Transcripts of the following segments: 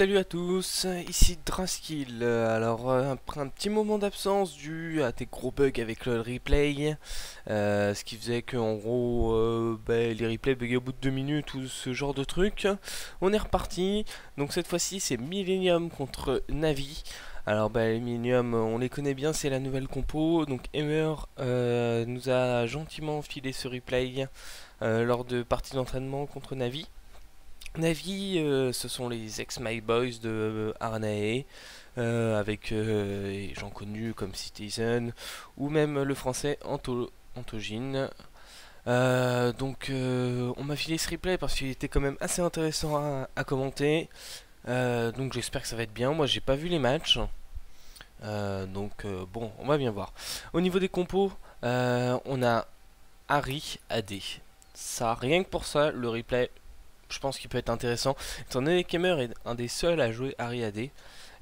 Salut à tous, ici Draskill. Alors euh, après un petit moment d'absence dû à des gros bugs avec le replay, euh, ce qui faisait qu'en gros euh, bah, les replays buguaient au bout de 2 minutes ou ce genre de truc, on est reparti. Donc cette fois-ci c'est Millennium contre Navi. Alors bah Millennium on les connaît bien, c'est la nouvelle compo. Donc Emmer nous a gentiment filé ce replay lors de parties d'entraînement contre Navi. Navi, euh, ce sont les ex-My Boys de euh, Arnae, euh, avec des gens connus comme Citizen, ou même le français Anto Antogine. donc on m'a filé ce replay parce qu'il était quand même assez intéressant à, commenter. donc j'espère que ça va être bien. Moi j'ai pas vu les matchs. donc bon, on va bien voir. Au niveau des compos, on a Harry AD. Ça, rien que pour ça, le replay, je pense qu'il peut être intéressant. Étant donné qu'Emer est un des seuls à jouer Ariade et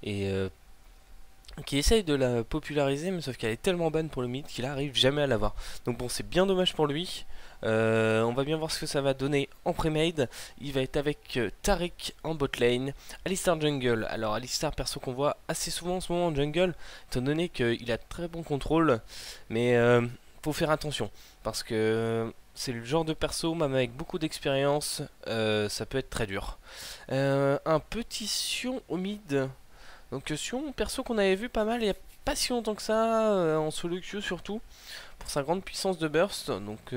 euh, qui essaye de la populariser, mais sauf qu'elle est tellement bonne pour le mid qu'il arrive jamais à l'avoir. Donc bon, c'est bien dommage pour lui. Euh, on va bien voir ce que ça va donner en pré-made. Il va être avec euh, en bot lane, Alistar jungle. Alors Alistar, perso qu'on voit assez souvent en ce moment en jungle, étant donné qu'il a très bon contrôle, mais faut faire attention parce que c'est le genre de perso, même avec beaucoup d'expérience, euh, ça peut être très dur. Euh, un petit Sion au mid. Donc Sion, perso qu'on avait vu pas mal il n'y a pas si longtemps que ça, euh, en solo queue surtout, pour sa grande puissance de burst. Donc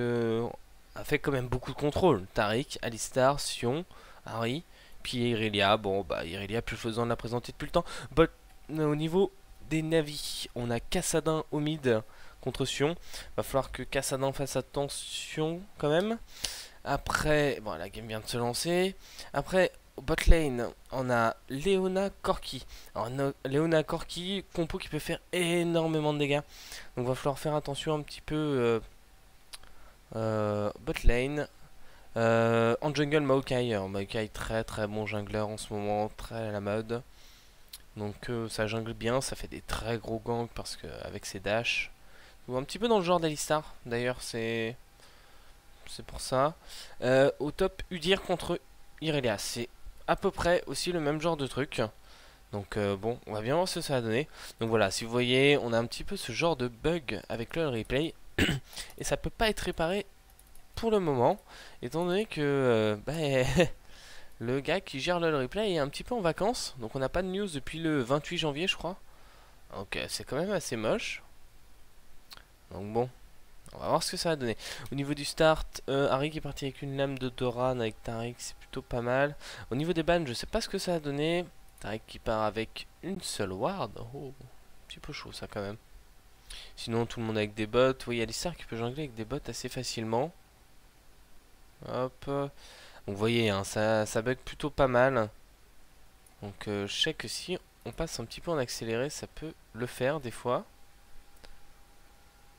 a fait quand même beaucoup de contrôle. Tariq, Alistar, Sion, Harry, puis Irelia. Bon bah Irelia plus faisant de la présenter depuis le temps. Au niveau des navis, on a Cassadin au mid contre Sion. Va falloir que Cassadin fasse attention quand même. Après, bon, la game vient de se lancer. Après, bot lane, on a Leona Corki. Alors, Leona Corki, compo qui peut faire énormément de dégâts. Donc, va falloir faire attention un petit peu. Euh, euh, bot. Euh, en jungle, Maokai. Maokai, très très bon jungler en ce moment, très à la mode. Donc, ça jungle bien, ça fait des très gros gangs parce que avec ses dash un petit peu dans le genre d'Alistar, d'ailleurs, c'est c'est pour ça. Euh, au top, Udir contre Irelia, c'est à peu près aussi le même genre de truc. Donc euh, bon, on va bien voir ce que ça va donner. Donc voilà, si vous voyez, on a un petit peu ce genre de bug avec le replay. et ça peut pas être réparé pour le moment, étant donné que euh, bah, le gars qui gère le replay est un petit peu en vacances. Donc on n'a pas de news depuis le 28 janvier, je crois. Donc c'est quand même assez moche. Donc bon, on va voir ce que ça va donner. Au niveau du start, euh, Harry qui est parti avec une lame de Doran avec Tariq, c'est plutôt pas mal. Au niveau des bans, je sais pas ce que ça va donner. Tariq qui part avec une seule ward. Oh, un petit peu chaud ça quand même. Sinon tout le monde avec des bots. Oui, il y a qui peut jongler avec des bots assez facilement. Hop. Donc vous voyez, hein, ça, ça bug plutôt pas mal. Donc euh, je sais que si on passe un petit peu en accéléré, ça peut le faire des fois.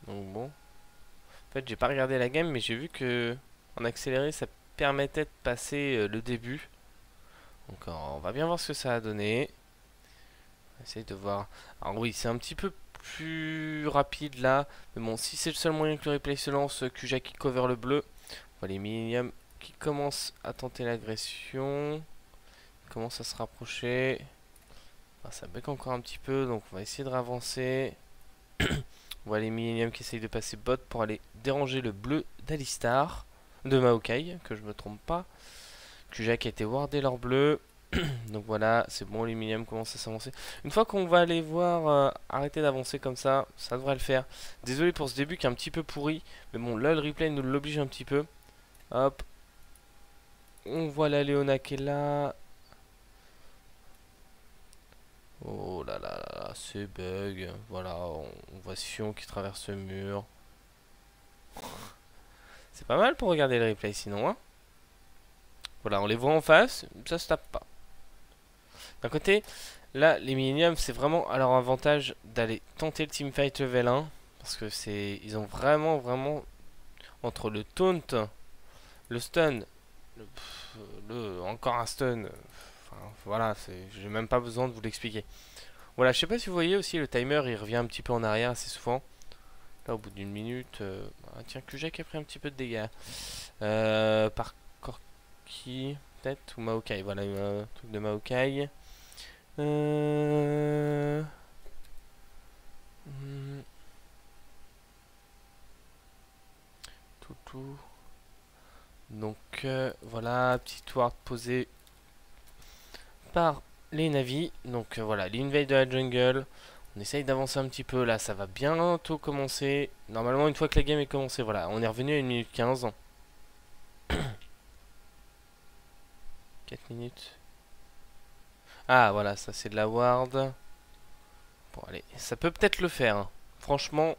Donc bon. En fait, j'ai pas regardé la game, mais j'ai vu que en accéléré, ça permettait de passer euh, le début. Donc on va bien voir ce que ça a donné. On va essayer de voir. Alors oui, c'est un petit peu plus rapide là. Mais bon, si c'est le seul moyen que le replay se lance, Kuja qui cover le bleu. On les Millennium qui commencent à tenter l'agression. Commence à se rapprocher. Ah, ça bec encore un petit peu, donc on va essayer de ravancer. Voit les Millennium qui essayent de passer bot pour aller déranger le bleu d'Alistar. De Maokai, que je me trompe pas. Kujak a été wardé leur bleu. Donc voilà, c'est bon, les Millennium commencent à s'avancer. Une fois qu'on va aller voir euh, arrêter d'avancer comme ça, ça devrait le faire. Désolé pour ce début qui est un petit peu pourri. Mais bon, là, le replay nous l'oblige un petit peu. Hop. On voit la Léona qui est là. Oh là là là, c'est bug. Voilà, on, voit Sion qui traverse le mur. C'est pas mal pour regarder le replay sinon. Hein voilà, on les voit en face, ça se tape pas. D'un côté, là, les Millennium, c'est vraiment à leur avantage d'aller tenter le teamfight level 1. Parce que c'est. Ils ont vraiment, vraiment. Entre le taunt, le stun, le encore un stun, voilà, j'ai même pas besoin de vous l'expliquer. Voilà, je sais pas si vous voyez aussi, le timer il revient un petit peu en arrière assez souvent. Là, au bout d'une minute, euh, ah, tiens, j'ai qui a pris un petit peu de dégâts. Euh, par Corki, peut-être, ou Maokai, voilà, un truc de Maokai. Euh... hmm. Donc euh, voilà, petite ward posée par les navis. Donc euh, voilà, l'invade de la jungle. On essaye d'avancer un petit peu. Là, ça va bientôt commencer. Normalement, une fois que la game est commencée, voilà, on est revenu à 1 minute 15. 4 minutes. Ah, voilà, ça c'est de la ward. Bon, allez, ça peut peut-être le faire. hein. Franchement,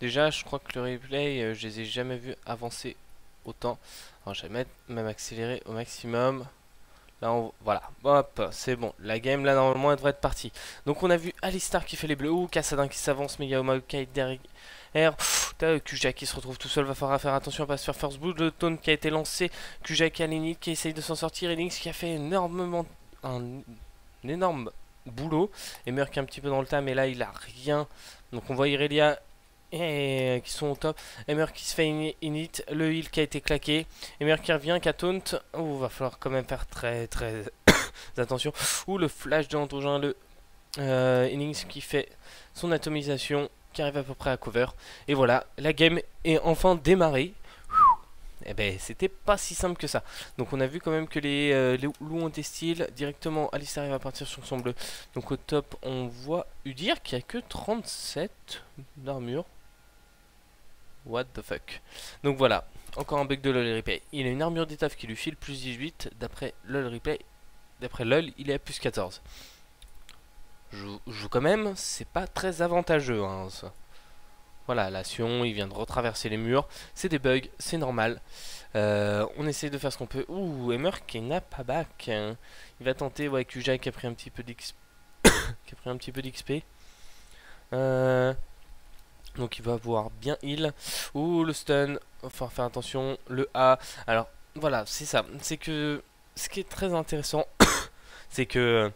déjà, je crois que le replay, euh, je les ai jamais vus avancer autant. Alors, je vais mettre même accélérer au maximum. Là, voilà. Hop, c'est bon. La game, là, normalement, elle devrait être partie. Donc, on a vu Alistar qui fait les bleus. Ouh, Kassadin qui s'avance. Mais il y a Omaokai derrière. T'as Kujak qui se retrouve tout seul. Va falloir faire attention à pas se faire first blood. Le taunt qui a été lancé. Kujak à l'init qui essaye de s'en sortir. Elix qui a fait énormément... Un, énorme boulot. Et Merc un petit peu dans le tas. Mais là, il a rien. Donc, on voit Irelia et qui sont au top. Emer qui se fait ini- init, le heal qui a été claqué, Emer qui revient, qui a taunt. Oh, va falloir quand même faire très très attention. Ou le flash de Antonin, le euh, innings qui fait son atomisation, qui arrive à peu près à cover. Et voilà, la game est enfin démarrée. Et ben, c'était pas si simple que ça. Donc, on a vu quand même que les, euh, loups ont des styles. Directement, Alice arrive à partir sur son bleu. Donc, au top, on voit Udir qui a que 37 d'armure. What the fuck. Donc voilà, encore un bug de LOL Replay. Il a une armure d'étoffe qui lui file plus 18. D'après LOL Replay, d'après LOL, il est à plus 14. Je joue- quand même, c'est pas très avantageux. hein. Voilà, la Sion, il vient de retraverser les murs. C'est des bugs, c'est normal. Euh, on essaie de faire ce qu'on peut. Ouh, Emmer qui n'a pas back. Il va tenter, ouais, Kuja qui a pris un petit peu d'XP. qui a pris un petit peu d'XP. Euh, donc il va avoir bien heal. Ouh, le stun. Enfin, faire attention. Le A. Alors, voilà, c'est ça. C'est que ce qui est très intéressant, c'est que.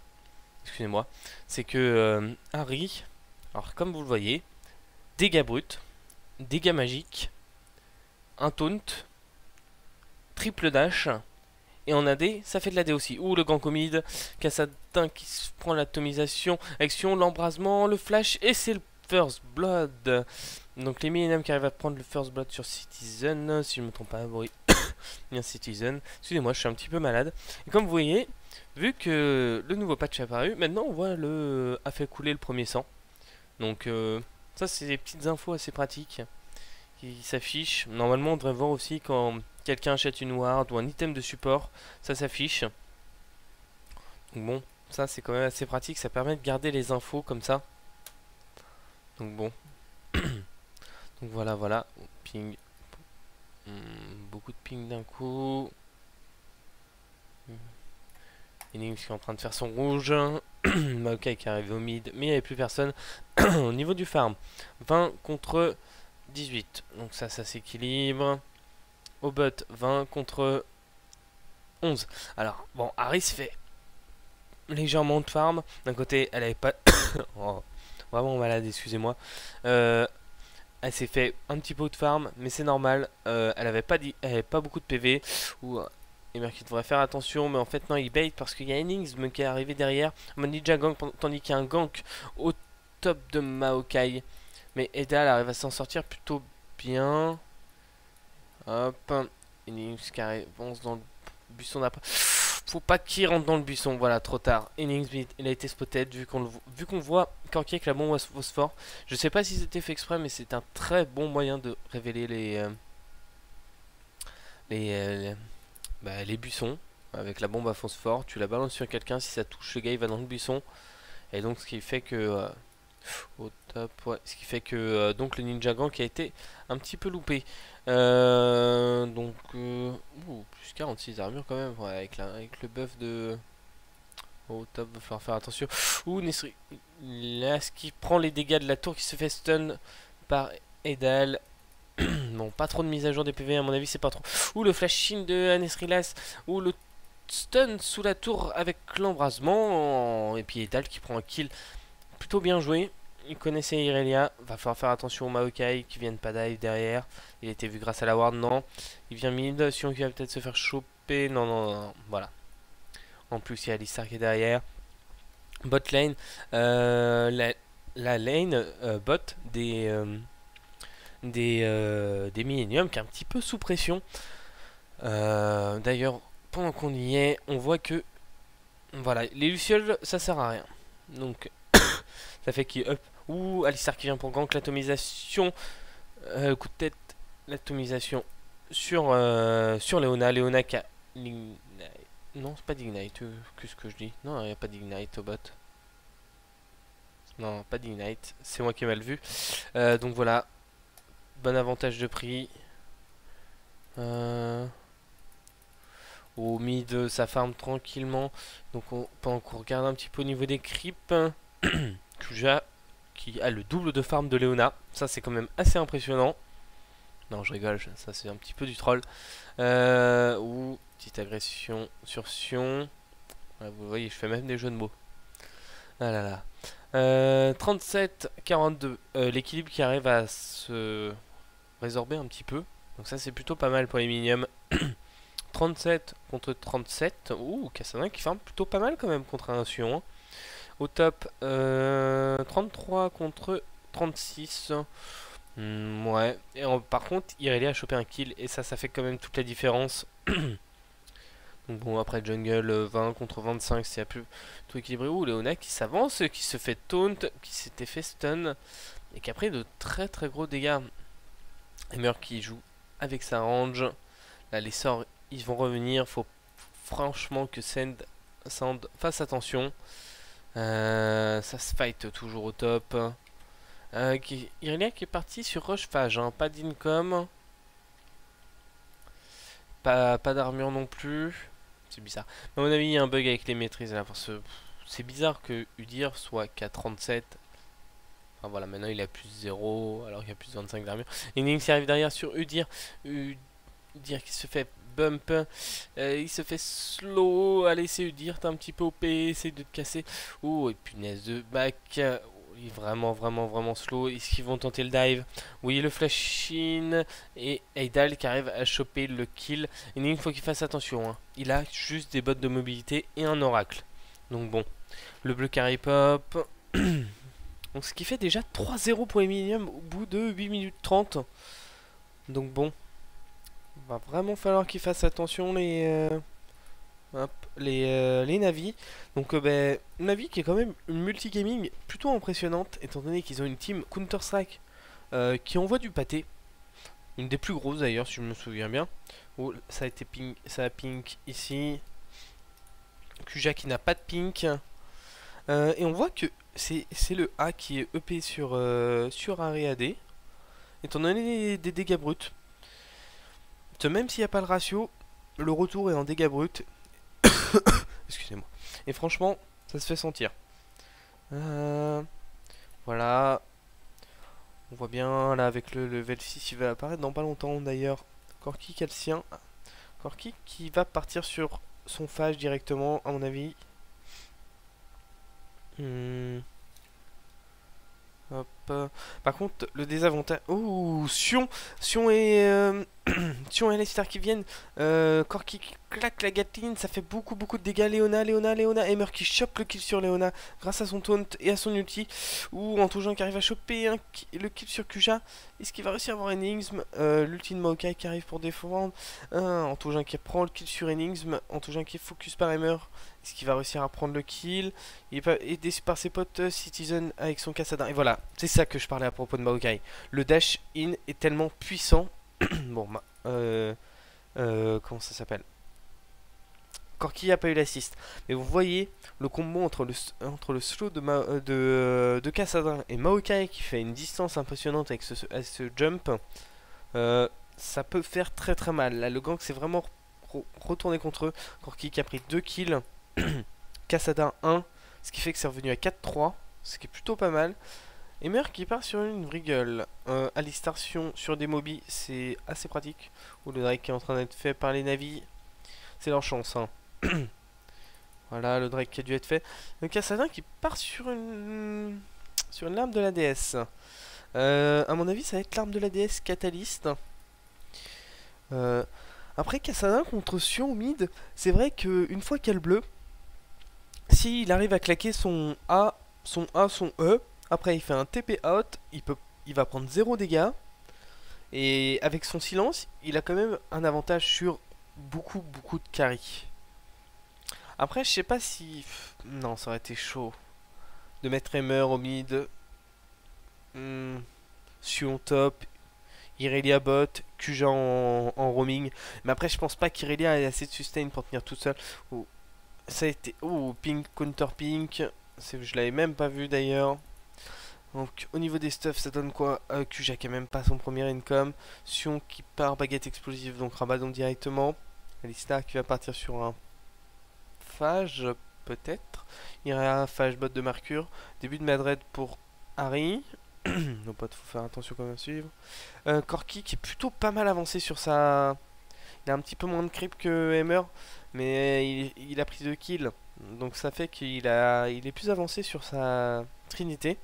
Excusez-moi. C'est que euh, Harry. Alors, comme vous le voyez, dégâts bruts, dégâts magiques, un taunt, triple dash. Et en AD, ça fait de l'AD aussi. Ouh, le Gankomid, Cassadin qui se prend l'atomisation, action, l'embrasement, le flash, et c'est le First Blood. Donc les Millennium qui arrivent à prendre le First Blood sur Citizen, si je ne me trompe pas, oui. Bien Citizen. Excusez-moi, je suis un petit peu malade. Et comme vous voyez, vu que le nouveau patch est apparu, maintenant on voit le a fait couler le premier sang. Donc euh, ça c'est des petites infos assez pratiques qui s'affichent. Normalement on devrait voir aussi quand quelqu'un achète une ward ou un item de support, ça s'affiche. Donc bon, ça c'est quand même assez pratique, ça permet de garder les infos comme ça. Donc bon. Donc voilà, voilà. Ping. Hmm, beaucoup de ping d'un coup. Hmm. Enix qui est en train de faire son rouge. Maokai qui arrive au mid, mais il n'y avait plus personne. au niveau du farm, 20 contre 18. Donc ça, ça s'équilibre. Au bot, 20 contre 11. Alors, bon, Harris fait légèrement de farm. D'un côté, elle avait pas... Oh, vraiment malade, excusez-moi. Euh, elle s'est fait un petit peu de farm, mais c'est normal. Euh, elle avait pas dit, elle avait pas beaucoup de PV. Ou euh, Emer qui devrait faire attention, mais en fait non, il bait parce qu'il y a Enix qui est arrivé derrière. Un ninja gank, tandis qu'il y a un gank au top de Maokai. Mais Edal arrive à s'en sortir plutôt bien. Hop. Enix qui arrive, dans le buisson d'après. Faut pas qu'il rentre dans le buisson, voilà, trop tard. Enix, il a été spotted vu qu'on qu'on voit Corki avec la bombe à phosphore. Je sais pas si c'était fait exprès, mais c'est un très bon moyen de révéler les euh, les, euh, bah, les buissons avec la bombe à phosphore. Tu la balances sur quelqu'un, si ça touche le gars, il va dans le buisson. Et donc ce qui fait que euh, ce qui fait que donc le ninja gang qui a été un petit peu loupé. Euh, donc euh, ouh, plus 46 armure quand même, avec le buff de au top, va falloir faire attention. Ouh, Nesri, qui prend les dégâts de la tour qui se fait stun par Edal. bon, pas trop de mise à jour des PV, à mon avis, c'est pas trop. Ouh, le flashing de Anesrilas. Ouh, le stun sous la tour avec l'embrasement. Et puis Edal qui prend un kill plutôt bien joué. Il connaissait Irelia. Va falloir faire attention au Maokai qui viennent pas dive derrière. Il était vu grâce à la ward, non. Il vient mid. Sion qui va peut-être se faire choper. Non, non, non, non. Voilà. En plus, il y a Alistar qui est derrière. bot lane, euh, la, la, lane euh, bot des, euh, des, des Millennium qui est un petit peu sous pression. D'ailleurs, pendant qu'on y est, on voit que voilà, les Lucioles ça sert à rien. Donc, ça fait qu'il up. Ouh, Alistar qui vient pour gank, l'atomisation, coup de tête, l'atomisation sur, sur Léona. Léona qui a non, c'est pas d'Ignite. Euh, qu'est-ce que je dis? Non, il n'y a pas d'Ignite au bot. Non, pas d'Ignite. C'est moi qui ai mal vu. Euh, donc voilà. Bon avantage de prix. Euh, au mid, ça farm tranquillement. Donc pendant qu'on regarde un petit peu au niveau des creeps. Kuja qui a le double de farm de Leona. Ça, c'est quand même assez impressionnant. Non, je rigole. Ça, c'est un petit peu du troll. ou Petite agression sur Sion. vous voyez, je fais même des jeux de mots. Ah là là. Euh, 37, 42. Euh, l'équilibre qui arrive à se résorber un petit peu. Donc ça c'est plutôt pas mal pour les miniums. 37 contre 37. Ouh, Cassandra qui ferme plutôt pas mal quand même contre un Sion. Hein. Au top, euh, 33 contre 36. Hmm, ouais. Et par contre, Irelia a chopé un kill. Et ça, ça fait quand même toute la différence. Donc bon, après Jungle 20 euh, contre 25, c'est un peu tout équilibré. Ouh, Léona qui s'avance, qui se fait taunt, qui s'était fait stun, et qui a pris de très très gros dégâts. Hammer qui joue avec sa range. Là, les sorts, ils vont revenir. Faut franchement que Sand fasse attention. Euh, ça se fight toujours au top. Euh, qui, qui est parti sur Rush Phage, hein, pas d'income. Pas, d'armure non plus c'est bizarre. à mon avis, il y a un bug avec les maîtrises que c'est bizarre que Udir soit qu'à 37. Enfin voilà, maintenant il a plus 0, alors qu'il a plus 25 d'armure. Et Nix arrive derrière sur Udir. Udir qui se fait bump. Euh, il se fait slow. Allez, c'est Udir, t'es un petit peu OP, essaye de te casser. Oh, et punaise de back il est vraiment, vraiment, vraiment slow. Est-ce qu'ils vont tenter le dive? Oui, le flash in. Et Eidal qui arrive à choper le kill. Et il faut qu'il fasse attention. Hein. Il a juste des bottes de mobilité et un oracle. Donc bon. Le bleu carry pop. Donc ce qui fait déjà 3-0 pour Emilium au bout de 8 minutes 30. Donc bon. Va vraiment falloir qu'il fasse attention les... Euh, les, euh, les Navi. Donc, euh, ben, Navi qui est quand même une multigaming plutôt impressionnante, étant donné qu'ils ont une team Counter-Strike euh, qui envoie du pâté. Une des plus grosses d'ailleurs, si je me souviens bien. Oh, ça a été pink, ça a pink ici. Kuja qui n'a pas de pink. et on voit que c'est le A qui est EP sur, sur AD. Étant donné des dégâts bruts. Même s'il n'y a pas le ratio, le retour est en dégâts bruts Excusez-moi. Et franchement, ça se fait sentir. Euh, voilà. On voit bien là avec le level 6, il va apparaître dans pas longtemps d'ailleurs. Corki calcien. Corki qui va partir sur son phage directement, à mon avis. Hmm. Hop. Par contre, le désavantage... Oh, Sion Sion et... Euh... Sion et Leicester qui viennent. Euh, Corki claque la Gatling, ça fait beaucoup beaucoup de dégâts. Léona, Léona, Léona. Emmer qui chope le kill sur Léona grâce à son taunt et à son ulti. Ou Antoujin qui arrive à choper le kill sur Kuja. Est-ce qu'il va réussir à avoir Enigme? Euh, L'ulti de Maokai qui arrive pour défendre. Euh, Antoujin qui prend le kill sur Enigme. Antoujin qui est focus par Emmer. Est-ce qu'il va réussir à prendre le kill? Il est aidé par ses potes euh, Citizen avec son Cassadin. Et voilà, c'est ça que je parlais à propos de Maokai. Le dash in est tellement puissant. bon, euh, euh, comment ça s'appelle? Corki a pas eu l'assist. Mais vous voyez le combo entre le, slow de, euh, de, de Kassadin et Maokai qui fait une distance impressionnante avec ce, jump. Euh, ça peut faire très très mal. Là, le gang s'est vraiment retourné contre eux. Corki qui a pris 2 kills. Kassadin 1. Ce qui fait que c'est revenu à 4-3. Ce qui est plutôt pas mal. Emer qui part sur une Vriggle. Euh, Alistar sur des mobis, c'est assez pratique. Ou le Drake qui est en train d'être fait par les navis. C'est leur chance. Hein. voilà, le Drake qui a dû être fait. Le Cassadin qui part sur une, sur larme de la DS. Euh, à mon avis, ça va être l'arme de la DS Catalyst. Euh, après, Cassadin contre Sion mid, c'est vrai qu'une fois qu'elle bleu, s'il arrive à claquer son A, son A, son E, après il fait un TP out, il, va prendre 0 dégâts. Et avec son silence, il a quand même un avantage sur beaucoup, beaucoup de carry. Après, je sais pas si... Non, ça aurait été chaud. De mettre Emmer au mid. Hmm. Sion top. Irelia bot. Kuja en, roaming. Mais après, je pense pas qu'Irelia ait assez de sustain pour tenir tout seul. ça a été... Oh, pink, counter pink. Je l'avais même pas vu d'ailleurs. Donc au niveau des stuffs, ça donne quoi? Euh, qui a même pas son premier income. Sion qui part baguette explosive, donc Rabadon directement. Alistar qui va partir sur un phage, peut-être. Un phage bot de Mercure. Début de Madred pour Harry. Nos potes, faut faire attention quand même à suivre. Euh, Corki qui est plutôt pas mal avancé sur sa... Il a un petit peu moins de creep que Hammer, mais il, a pris deux kills. Donc ça fait qu'il est plus avancé sur sa trinité.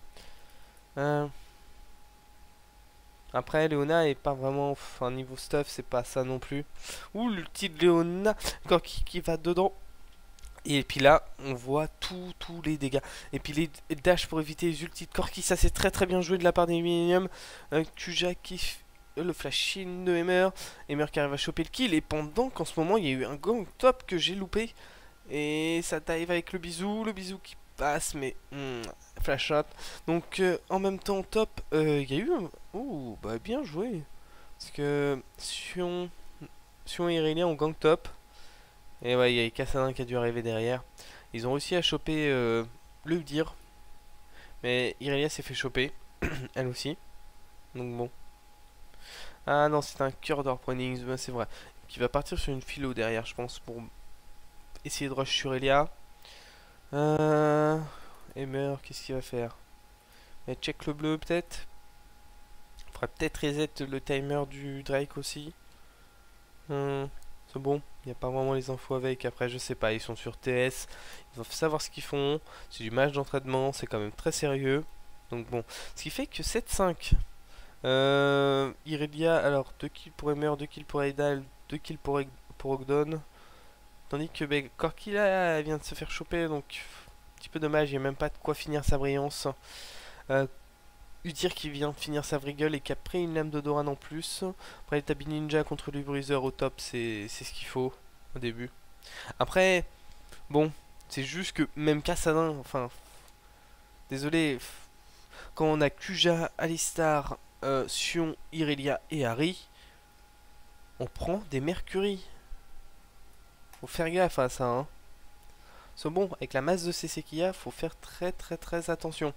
Euh, après, Léona est pas vraiment. Enfin, niveau stuff, c'est pas ça non plus. Ouh, l'ulti de Léona, qui, va dedans. Et puis là, on voit tous tous les dégâts. Et puis les dash pour éviter les ultis de Corki, ça c'est très très bien joué de la part des Millennium. Euh, Kuja qui le flash in de Emmer. Emmer qui arrive à choper le kill. Et pendant qu'en ce moment, il y a eu un gang top que j'ai loupé. Et ça dive avec le bisou. Le bisou qui mais hmm, flash shot. Donc euh, en même temps, top, euh, il y a eu bah bien joué. Parce que Sion, Sion et Irélia ont gang top. Et ouais, il y a Kassadin qui a dû arriver derrière. Ils ont réussi à choper euh, le dire. Mais Irelia s'est fait choper. Elle aussi. Donc bon. Ah non, c'est un cœur d'or ben, c'est vrai. Qui va partir sur une philo derrière, je pense, pour essayer de rush sur Elia. Euh... Emmer, qu'est-ce qu'il va faire? Il check le bleu peut-être? Il peut-être reset le timer du Drake aussi. Hmm, c'est bon, il n'y a pas vraiment les infos avec. Après, je sais pas, ils sont sur TS. Ils doivent savoir ce qu'ils font. C'est du match d'entraînement, c'est quand même très sérieux. Donc bon, ce qui fait que 7-5. Euh, Irelia, alors 2 kills pour Emmer, 2 kills pour Aidal, 2 kills pour, pour Ogdon. Tandis que ben, Corki là, vient de se faire choper, donc un petit peu dommage, il n'y a même pas de quoi finir sa brillance. Euh, Udir qui vient finir sa vrigole et qui a pris une lame de Doran en plus. Après les Tabi Ninja contre le Bruiser au top, c'est ce qu'il faut au début. Après, bon, c'est juste que même Kassadin, enfin, désolé, quand on a Kuja, Alistar, euh, Sion, Irelia et Harry, on prend des Mercury. Faut faire gaffe à ça, hein. C'est bon, avec la masse de CC qu'il y a, faut faire très très très attention.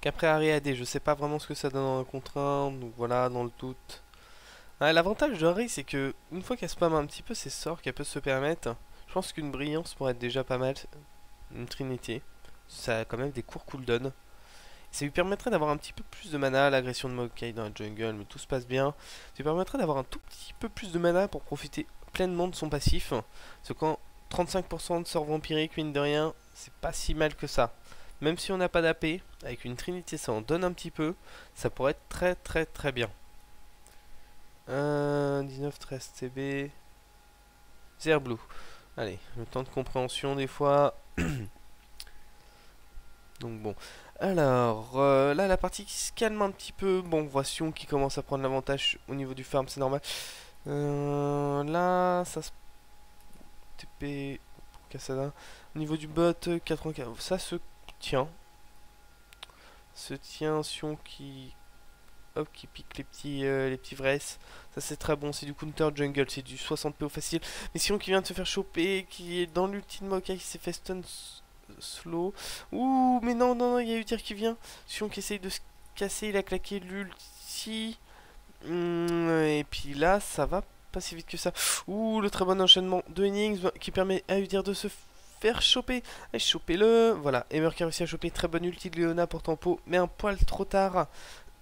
Qu'après Harry je sais pas vraiment ce que ça donne en contrainte, donc voilà, dans le doute. L'avantage de Harry, c'est que une fois qu'elle spam un petit peu ses sorts qu'elle peut se permettre, je pense qu'une brillance pourrait être déjà pas mal. Une trinité. Ça a quand même des courts cooldowns. Ça lui permettrait d'avoir un petit peu plus de mana, l'agression de Mokai dans la jungle, mais tout se passe bien. Ça lui permettrait d'avoir un tout petit peu plus de mana pour profiter pleinement de son passif. Parce que quand 35% de sort vampirique, mine de rien, c'est pas si mal que ça. Même si on n'a pas d'AP, avec une trinité ça en donne un petit peu, ça pourrait être très très très bien. 19, 13 TB. Zerblue. Allez, le temps de compréhension des fois. Donc bon. Alors, euh, là, la partie qui se calme un petit peu. Bon, on voit Sion qui commence à prendre l'avantage au niveau du farm, c'est normal. Euh, là, ça se... TP... Cassada. Au niveau du bot, 84... Ça se tient. Se tient, Sion qui... Hop, qui pique les petits, euh, les petits. Ça c'est très bon, c'est du counter jungle, c'est du 60 PO facile. Mais Sion qui vient de se faire choper, qui est dans l'ulti de Mokai, qui s'est fait stun slow. Ouh, mais non, non, non, il y a Udir qui vient. Sion qui essaye de se casser, il a claqué l'ulti. Hmm, et puis là, ça va pas si vite que ça. Ouh, le très bon enchaînement de innings qui permet à Udir de se faire choper. Allez, chopez-le. Voilà, Emmer qui a réussi à choper. Très bonne ulti de Leona pour tempo, mais un poil trop tard.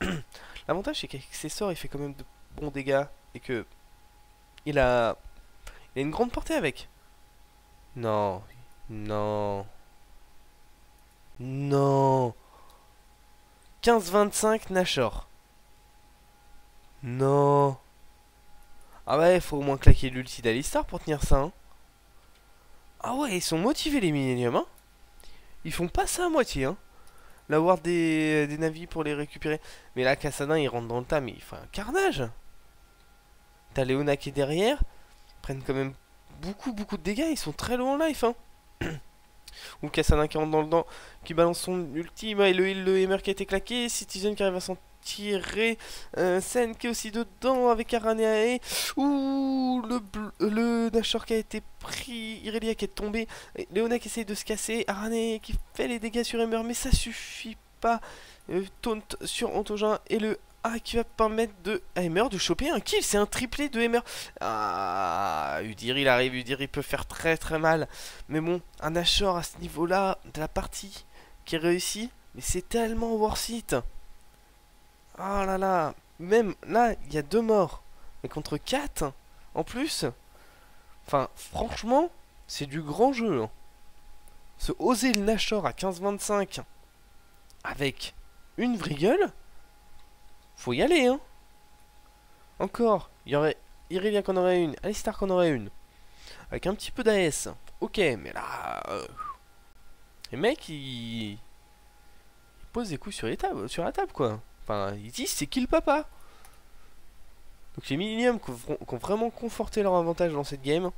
L'avantage, c'est qu'avec ses sorts, il fait quand même de bons dégâts. Et que. Il a. Il a une grande portée avec. Non. Non. Non 15-25 Nashor. Non Ah ouais, faut au moins claquer l'ulti d'Alistar pour tenir ça. Hein. Ah ouais, ils sont motivés les Millennium, hein Ils font pas ça à moitié, hein L'avoir des, des navis pour les récupérer. Mais là, Kassadin, il rentre dans le tas, mais il fait un carnage T'as Léona qui est derrière. Ils prennent quand même beaucoup, beaucoup de dégâts. Ils sont très loin en life, hein Ou Kassadin qui rentre dans le dent, qui balance son ultime, et le heal, le hammer qui a été claqué, Citizen qui arrive à s'en tirer, euh, Sen qui est aussi dedans avec Araneae, ouh, le, le Nashor qui a été pris, Irelia qui est tombé, Léona qui essaye de se casser, Araneae qui fait les dégâts sur Hammer, mais ça suffit pas, euh, Taunt sur Antogin, et le A qui va permettre de Hammer de choper un kill, c'est un triplé de Hammer. Ah, Udir il arrive, Udir il peut faire très très mal. Mais bon, un Nashor à ce niveau-là de la partie qui réussit, mais c'est tellement worth it. Oh là là Même là, il y a deux morts. Mais contre 4 En plus Enfin, franchement, c'est du grand jeu. Hein. Se oser le Nashor à 15-25 avec une gueule, faut y aller, hein. Encore, il y aurait Irelia qu'on aurait une, Alistar qu'on aurait une. Avec un petit peu d'AS. Ok, mais là... Euh... Les mecs, ils... ils posent des coups sur, les tables, sur la table, quoi. Enfin, ils disent c'est kill papa? Donc les Millennium qui ont, vraiment conforté leur avantage dans cette game.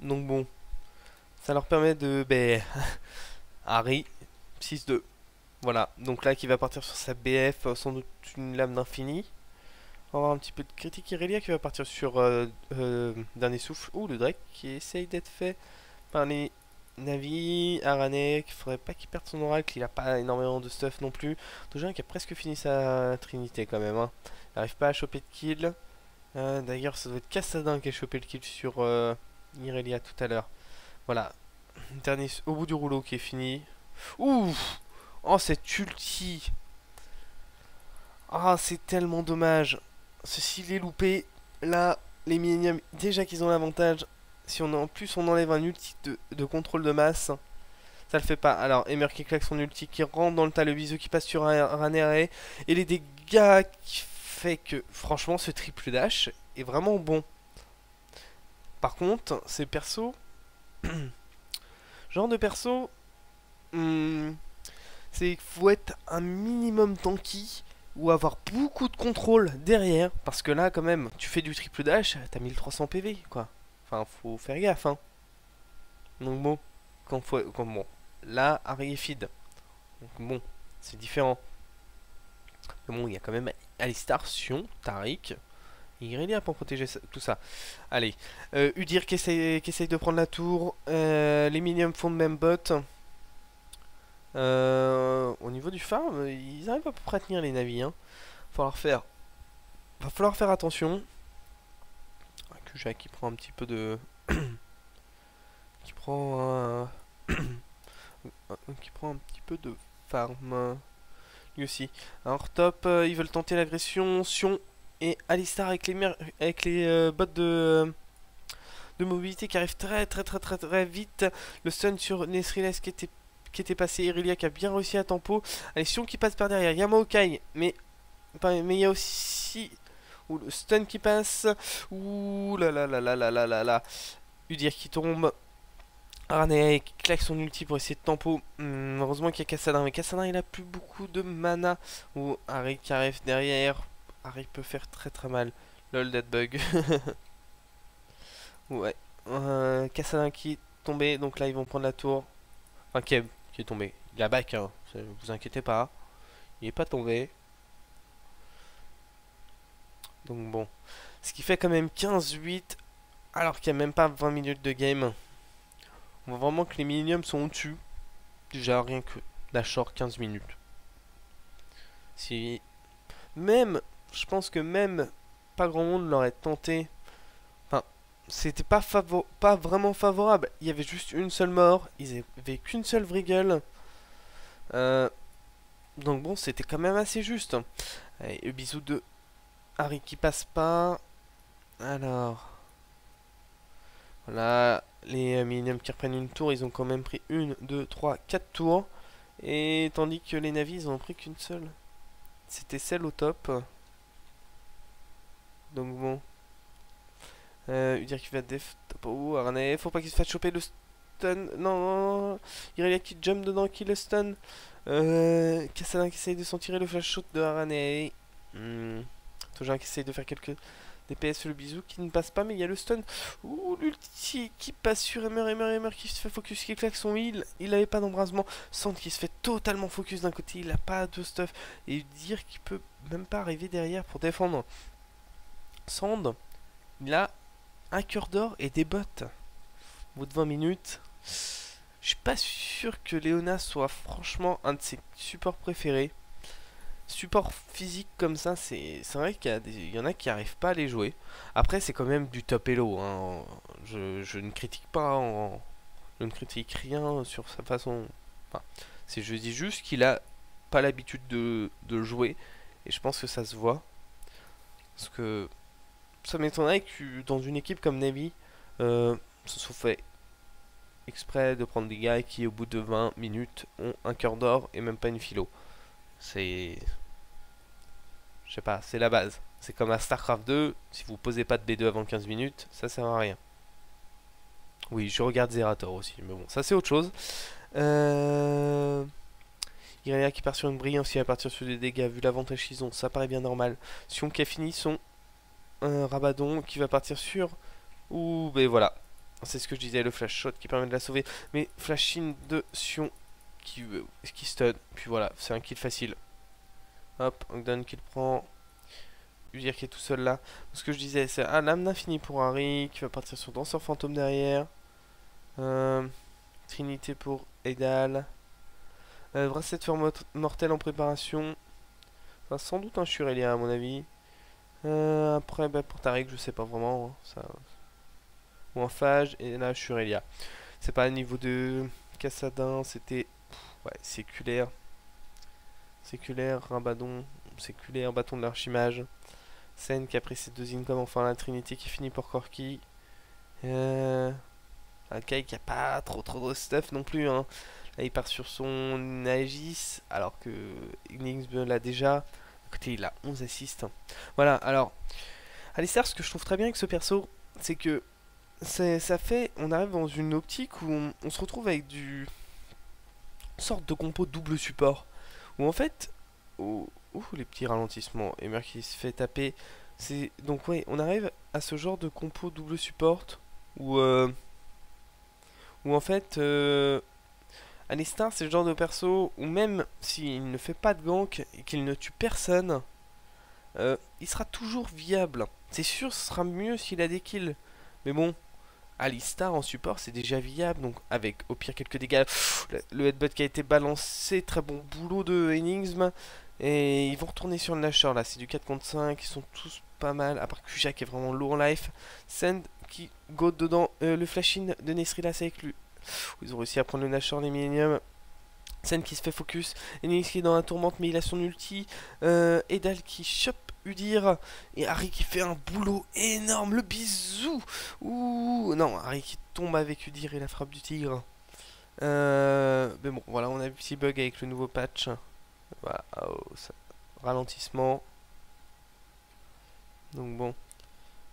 Donc bon, ça leur permet de... Ben, Harry, 6-2. Voilà, donc là qui va partir sur sa BF, euh, sans doute une lame d'infini. On va avoir un petit peu de critique Irelia qui va partir sur euh, euh, Dernier Souffle. Ouh, le Drake qui essaye d'être fait par les Navi, Aranek, faudrait pas qu'il perde son oracle, il a pas énormément de stuff non plus. Toujours qui a presque fini sa trinité quand même. Hein. Il n'arrive pas à choper de kill. D'ailleurs, ça doit être Cassadin qui a chopé le kill sur Irelia tout à l'heure. Voilà. Dernier au bout du rouleau qui est fini. Ouf Oh, cette ulti Ah, c'est tellement dommage. Ceci est loupé. Là, les Millennium, déjà qu'ils ont l'avantage, si on en plus on enlève un ulti de, contrôle de masse, ça le fait pas. Alors, Emer qui claque son ulti, qui rentre dans le tas, le bisou qui passe sur un, un et les dégâts qui fait que, franchement, ce triple dash est vraiment bon. Par contre, ces persos, genre de perso, hmm, c'est qu'il faut être un minimum tanky ou avoir beaucoup de contrôle derrière, parce que là, quand même, tu fais du triple dash, t'as 1300 PV, quoi. Enfin, faut faire gaffe, hein. Donc bon, quand faut, quand, bon, là, Harry feed. Donc bon, c'est différent. Mais bon, il y a quand même Alistar, Sion, Tariq, Irelia pour protéger tout ça. Allez, euh, Udir qui essaye, qui de prendre la tour. Euh, les miniums font de même bot. Euh, au niveau du farm, ils arrivent à peu près à tenir les navires. Hein. Falloir faire, va falloir faire attention. Jack qui prend un petit peu de... qui prend un... qui prend un petit peu de farm. Lui aussi. Alors top, euh, ils veulent tenter l'agression. Sion et Alistar avec les, avec les euh, bots de de mobilité qui arrivent très très très très très vite. Le stun sur Nesriles qui était, qui était passé. Irelia qui a bien réussi à tempo. Allez, Sion qui passe par derrière. Yamaokai. Mais mais il y a aussi ou le stun qui passe. Ouh là là là là là là là là. Udir qui tombe. Arnea qui claque son ulti pour essayer de tempo. Hmm, heureusement qu'il y a Kassadin. Mais Kassadin il a plus beaucoup de mana. Ou Harry qui arrive derrière. Harry peut faire très très mal. Lol, dead bug. ouais. Euh, Kassadin qui est tombé. Donc là ils vont prendre la tour. Enfin Keb qui est tombé. Il a back, hein. Vous inquiétez pas. Il est pas tombé. Donc bon. Ce qui fait quand même 15-8 alors qu'il n'y a même pas 20 minutes de game. On voit vraiment que les milléniums sont au-dessus. Déjà rien que d'Ashore 15 minutes. Si même, je pense que même pas grand monde l'aurait tenté. C'était pas, pas vraiment favorable. Il y avait juste une seule mort. Ils avaient qu'une seule vraie gueule. Euh, donc bon, c'était quand même assez juste. Allez, bisous de Harry qui passe pas. Alors. Voilà. Les euh, qui reprennent une tour, ils ont quand même pris une, deux, trois, quatre tours. Et tandis que les navis, ils ont pris qu'une seule. C'était celle au top. Donc bon. Euh, Udir qui va def... Oh, Arne, faut pas qu'il se fasse choper le stun. Non, non, non. Irelia qui jump dedans, qui le stun. Euh, Kassadin qui essaye de s'en tirer le flash shot de Arane. Hmm. Tojin qui essaye de faire quelques DPS sur le bisou qui ne passe pas, mais il y a le stun. Ouh, l'ulti qui passe sur Emer, Emer, Emer qui se fait focus, qui claque son heal. Il n'avait pas d'embrasement. Sand qui se fait totalement focus d'un côté, il n'a pas de stuff. Et dire qu'il peut même pas arriver derrière pour défendre. Sand, il a un cœur d'or et des bottes. Au bout de 20 minutes, je suis pas sûr que Léona soit franchement un de ses supports préférés. Support physique comme ça, c'est vrai qu'il y, en a qui n'arrivent pas à les jouer. Après, c'est quand même du top elo. Hein. Je, ne critique pas, je ne critique rien sur sa façon. Enfin, je dis juste qu'il a pas l'habitude de, de jouer. Et je pense que ça se voit. Parce que ça m'étonnerait que dans une équipe comme Navy, euh, se soit fait exprès de prendre des gars qui, au bout de 20 minutes, ont un cœur d'or et même pas une philo. C'est. Je sais pas, c'est la base. C'est comme à StarCraft 2, si vous posez pas de B2 avant 15 minutes, ça sert à rien. Oui, je regarde Zerator aussi, mais bon, ça c'est autre chose. Euh... Irelia qui part sur une brillance, qui va partir sur des dégâts, vu l'avantage qu'ils ont, ça paraît bien normal. Sion qui a fini son un Rabadon qui va partir sur... Ouh, ben voilà. C'est ce que je disais, le flash shot qui permet de la sauver. Mais flash in de Sion qui, euh, qui stun. Puis voilà, c'est un kill facile. Hop, Ogden qui le prend. Udir qui est tout seul là. Ce que je disais, c'est un lame d'infini pour Harry qui va partir sur Danseur Fantôme derrière. Euh, Trinité pour Edal. Euh, bracelet de mortel en préparation. Sans doute un Shurelia à mon avis. Euh, après, bah, pour Tariq, je sais pas vraiment. Hein, ça... Ou un Phage, et là, Shurelia. C'est pas au niveau de Cassadin, c'était ouais, séculaire. Séculaire, Rabadon, séculaire, bâton de l'archimage. Sen qui a pris ses deux income, enfin la Trinité qui finit pour Corki. Euh... Kai qui a pas trop trop de stuff non plus. Hein. Là il part sur son Aegis alors que Ignis l'a déjà. Écoutez, il a 11 assists. Voilà, alors, Alistair, ce que je trouve très bien avec ce perso, c'est que ça fait, on arrive dans une optique où on, se retrouve avec du sorte de compo double support, où en fait, oh, les petits ralentissements, et qui se fait taper, c'est donc ouais, on arrive à ce genre de compo double support où euh, où en fait euh, Alistar, c'est le genre de perso où même s'il ne fait pas de gank et qu'il ne tue personne, euh, il sera toujours viable. C'est sûr, ce sera mieux s'il a des kills. Mais bon, Alistar en support, c'est déjà viable. Donc, avec au pire quelques dégâts. le headbutt qui a été balancé, très bon boulot de Enigma. Et ils vont retourner sur le Nashor là. C'est du 4 contre 5. Ils sont tous pas mal. À part Kujak qui est vraiment lourd en life. Send qui go dedans. Euh, le flash-in de Nesrila, c'est avec lui. Ils ont réussi à prendre le Nashor, les Millennium. Sen qui se fait focus. Enix qui est dans la tourmente, mais il a son ulti. Euh, Edal qui chope Udir. Et Harry qui fait un boulot énorme. Le bisou. Ouh. Non, Harry qui tombe avec Udir et la frappe du tigre. Euh, mais bon, voilà, on a un petit bug avec le nouveau patch. Ralentissement. Donc bon.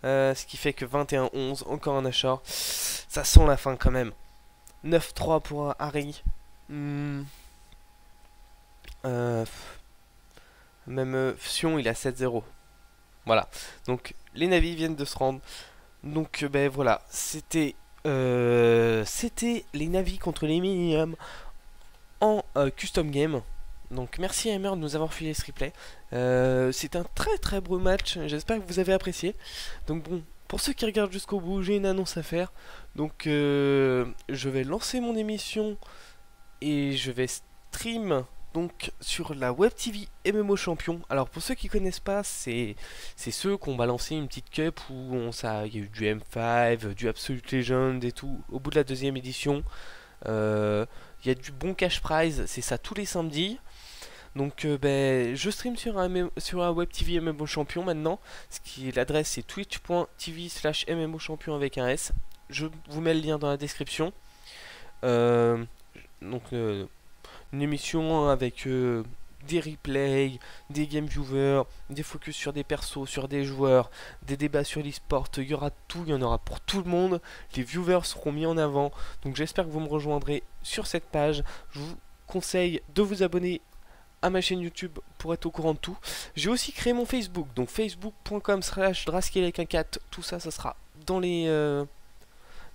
Euh, ce qui fait que 21-11, encore un achat. Ça sent la fin quand même. 9-3 pour Harry. Hmm. Euh, même euh, Sion, il a 7-0. Voilà. Donc, les navis viennent de se rendre. Donc, euh, ben voilà. C'était c'était les navis contre les minimums en custom game. Donc, merci à Hammer de nous avoir filé ce replay. C'est un très très beau match. J'espère que vous avez apprécié. Donc, bon, pour ceux qui regardent jusqu'au bout, j'ai une annonce à faire. Donc, euh, je vais lancer mon émission et je vais stream donc sur la Web TV MMO Champion. Alors pour ceux qui connaissent pas, c'est ceux qui ont balancé une petite cup où on ça, il y a eu du M5, du Absolute Legend et tout. Au bout de la deuxième édition, euh, il y a du bon cash prize. C'est ça tous les samedis. Donc euh, ben, je stream sur un, sur web TV MMO champion maintenant. Ce qui l'adresse c'est twitch.tv slash MMO champion avec un S. Je vous mets le lien dans la description. Euh, donc euh, une émission avec des replays, des game viewers, des focus sur des persos, sur des joueurs, des débats sur l'e-sport, il y aura tout, il y en aura pour tout le monde, les viewers seront mis en avant, donc j'espère que vous me rejoindrez sur cette page, je vous conseille de vous abonner à ma chaîne YouTube pour être au courant de tout. J'ai aussi créé mon Facebook, donc facebook.com slash tout ça, ça sera dans les... Euh,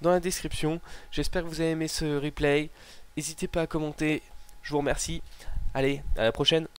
dans la description. J'espère que vous avez aimé ce replay. N'hésitez pas à commenter. Je vous remercie. Allez, à la prochaine.